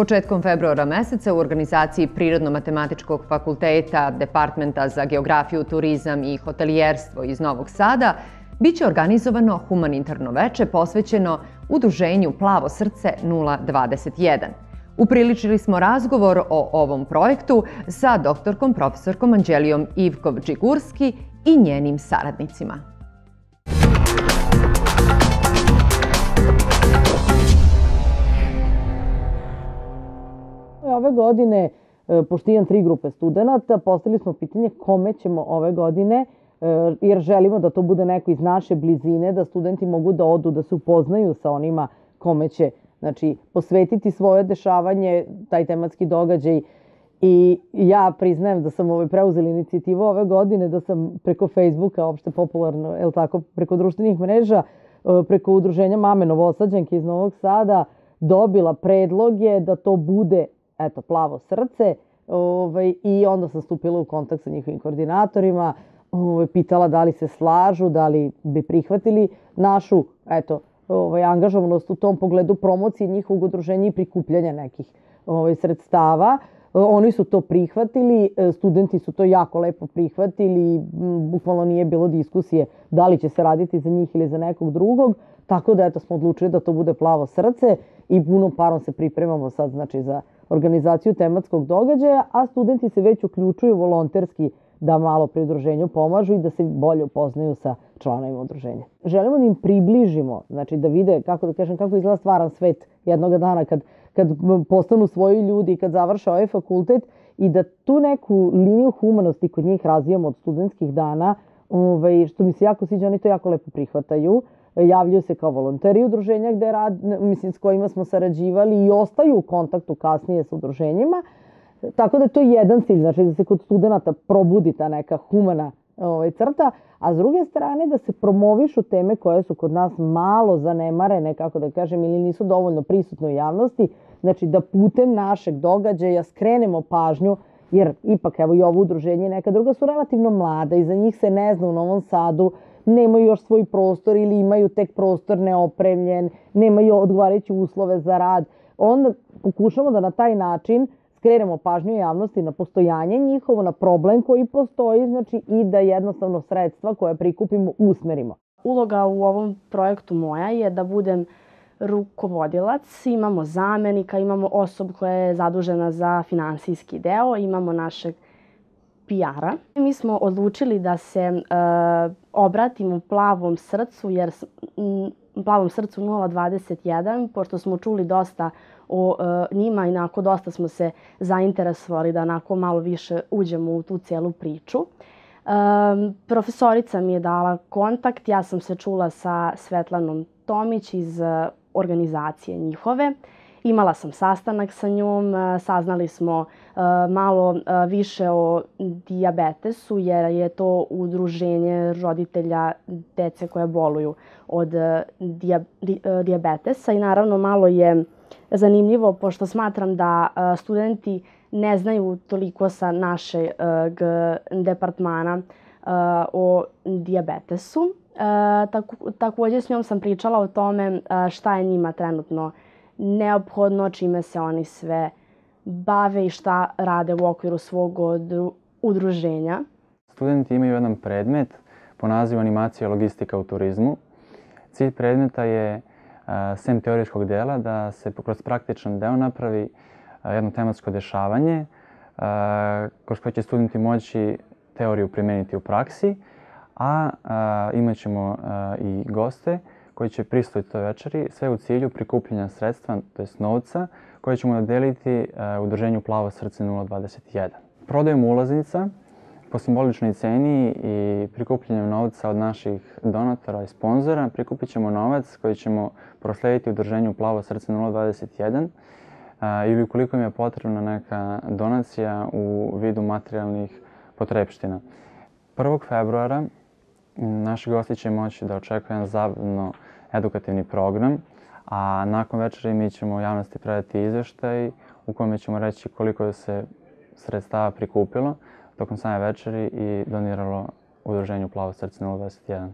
Početkom februara meseca u organizaciji Prirodno-matematičkog fakulteta Departmenta za geografiju, turizam i hotelijerstvo iz Novog Sada biće organizovano humanitarno veče posvećeno udruženju Plavo srce 021. Upriličili smo razgovor o ovom projektu sa doktorkom profesorkom Anđelijom Ivkov-Đigurski i njenim saradnicima. Ove godine, e, pošto imam tri grupe studenta, postavili smo pitanje kome ćemo ove godine e, jer želimo da to bude neko iz naše blizine, da studenti mogu da odu, da se upoznaju sa onima kome će znači, posvetiti svoje dešavanje, taj tematski događaj. I ja priznajem da sam ovaj preuzela inicijativu ove godine, da sam preko Facebooka, opšte popularno, je tako, preko društvenih mreža, e, preko udruženja Mame Novosađanke iz Novog Sada, dobila predloge da to bude eto, plavo srce, ovaj, i onda sam stupila u kontakt sa njihovim koordinatorima, ovaj, pitala da li se slažu, da li bi prihvatili našu, eto, ovaj, angažovanost u tom pogledu promocije njihovog udruženja i prikupljanja nekih ovaj, sredstava. Oni su to prihvatili, studenti su to jako lepo prihvatili, bukvalno nije bilo diskusije da li će se raditi za njih ili za nekog drugog, tako da eto smo odlučili da to bude plavo srce i puno parom se pripremamo sad znači za organizaciju tematskog događaja, a studenti se već uključuju volonterski da malo pri udruženju pomažu i da se bolje upoznaju sa članovima udruženja. Želimo da im približimo, znači da vide, kako da kažem, kako izgleda stvaran svet jednog dana kad, kad postanu svoji ljudi, kad završe ovaj fakultet i da tu neku liniju humanosti kod njih razvijamo od studentskih dana, ovaj, što mi se jako sviđa, oni to jako lepo prihvataju javljaju se kao volonteri udruženja gde rad, mislim, s kojima smo sarađivali i ostaju u kontaktu kasnije sa udruženjima. Tako da je to jedan cilj, znači da se kod studenta probudi ta neka humana ovaj, crta, a s druge strane da se promovišu teme koje su kod nas malo zanemarene, kako da kažem, ili nisu dovoljno prisutne u javnosti, znači da putem našeg događaja skrenemo pažnju jer ipak evo i ovo udruženje i neka druga su relativno mlada i za njih se ne zna u Novom Sadu nemaju još svoj prostor ili imaju tek prostor neopremljen, nemaju odgovarajuće uslove za rad. Onda pokušamo da na taj način skrenemo pažnju javnosti na postojanje njihovo, na problem koji postoji, znači i da jednostavno sredstva koje prikupimo usmerimo. Uloga u ovom projektu moja je da budem rukovodilac, imamo zamenika, imamo osobu koja je zadužena za finansijski deo, imamo našeg PR-a. Mi smo odlučili da se e, obratimo plavom srcu, jer m, plavom srcu 021, pošto smo čuli dosta o e, njima i nakon dosta smo se zainteresovali da onako malo više uđemo u tu celu priču. E, profesorica mi je dala kontakt, ja sam se čula sa Svetlanom Tomić iz e, organizacije njihove. Imala sam sastanak sa njom, e, saznali smo e, malo e, više o diabetesu jer je to udruženje roditelja dece koje boluju od diabetesa i naravno malo je zanimljivo pošto smatram da studenti ne znaju toliko sa našeg departmana o diabetesu. Takođe s njom sam pričala o tome šta je njima trenutno neophodno, čime se oni sve bave i šta rade u okviru svog udruženja. Studenti imaju jedan predmet po nazivu animacija logistika u turizmu. Cilj predmeta je, sem teorijskog dela, da se kroz praktičan deo napravi jedno tematsko dešavanje kroz koje će studenti moći teoriju primeniti u praksi, a imat ćemo i goste koji će pristati toj večeri, sve u cilju prikupljanja sredstva, to je novca, koje ćemo deliti uh, udruženju Plavo srce 021. Prodajom ulaznica po simboličnoj ceni i prikupljanjem novca od naših donatora i sponzora prikupit ćemo novac koji ćemo proslediti udruženju Plavo srce 021 uh, ili ukoliko im je potrebna neka donacija u vidu materijalnih potrebština. 1. februara naši gosti će moći da očekuju jedan zabavno edukativni program, a nakon večeri mi ćemo javnosti predati izveštaj u kome ćemo reći koliko se sredstava prikupilo tokom same večeri i doniralo udruženju Plavo srce 021.